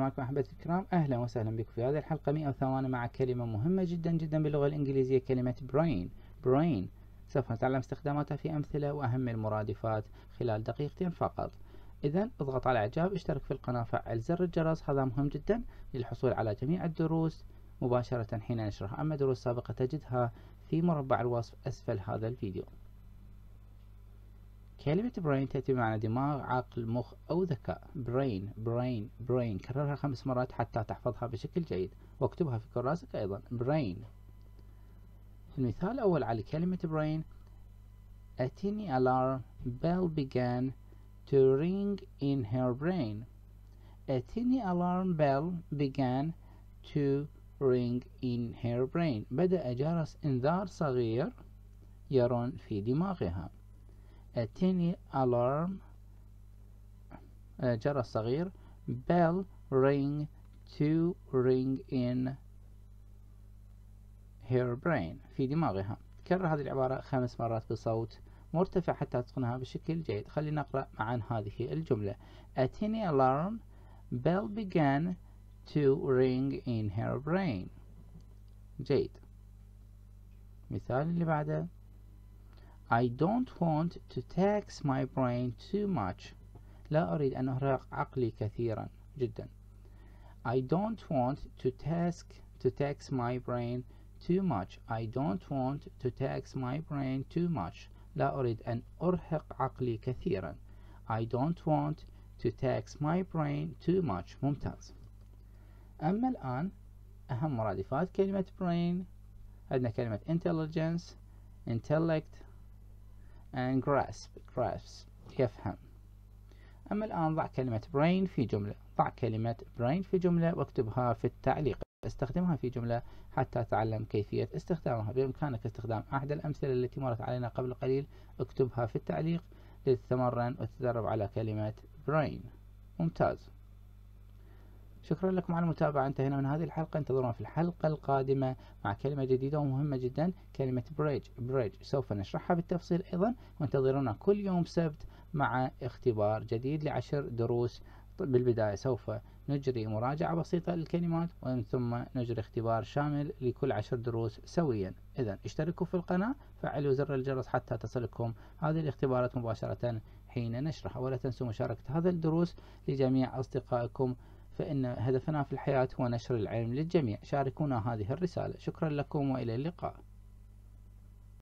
معكم أحبتي الكرام. أهلا وسهلا بكم في هذه الحلقة. 108 مع كلمة مهمة جدا جدا باللغة الإنجليزية كلمة brain. Brain. سوف نتعلم استخداماتها في أمثلة وأهم المرادفات خلال دقيقتين فقط. إذا اضغط على إعجاب اشترك في القناة فعل زر الجرس. هذا مهم جدا للحصول على جميع الدروس. مباشرة حين نشرح أما دروس سابقة تجدها في مربع الوصف أسفل هذا الفيديو. كلمة brain تأتي بمعنى دماغ عقل مخ أو ذكاء. brain brain brain كررها خمس مرات حتى تحفظها بشكل جيد واكتبها في كراسك أيضا. brain. المثال الأول على كلمة brain. tiny alarm. bell began to ring in her brain. A tiny alarm bell began to ring in her brain. بدأ جرس إنذار صغير يرن في دماغها. A tiny alarm جرس صغير. bell ring to ring in her brain في دماغها. كرر هذه العبارة خمس مرات بصوت مرتفع حتى تتقنها بشكل جيد. خلينا نقرأ معا هذه الجملة. A tiny alarm bell began to ring in her brain. جيد. مثال اللي بعده. I don't want to tax my brain too much لا أريد أن أرهق عقلي كثيرا جدا I don't want to task to tax my brain too much I don't want to tax my brain too much لا أريد أن أرهق عقلي كثيرا I don't want to tax my brain too much ممتاز أما الآن أهم مرادفات كلمة brain عندنا كلمة intelligence intellect and grasp grasp يفهم. أما الآن ضع كلمة brain في جملة. ضع كلمة brain في جملة واكتبها في التعليق. استخدمها في جملة حتى تعلم كيفية استخدامها. بإمكانك استخدام أحد الأمثلة التي مرت علينا قبل قليل. اكتبها في التعليق لتتمرن وتتدرب على كلمة brain. ممتاز. شكرا لكم على المتابعة. انتهينا من هذه الحلقة. انتظرونا في الحلقة القادمة مع كلمة جديدة ومهمة جدا كلمة bridge bridge سوف نشرحها بالتفصيل أيضا. وانتظرونا كل يوم سبت مع اختبار جديد لعشر دروس. بالبداية سوف نجري مراجعة بسيطة للكلمات ومن ثم نجري اختبار شامل لكل عشر دروس سويا. إذا اشتركوا في القناة فعلوا زر الجرس حتى تصلكم. هذه الاختبارات مباشرة حين نشرح. ولا تنسوا مشاركة هذه الدروس لجميع أصدقائكم. فإن هدفنا في الحياة هو نشر العلم للجميع. شاركونا هذه الرسالة. شكرا لكم وإلى اللقاء.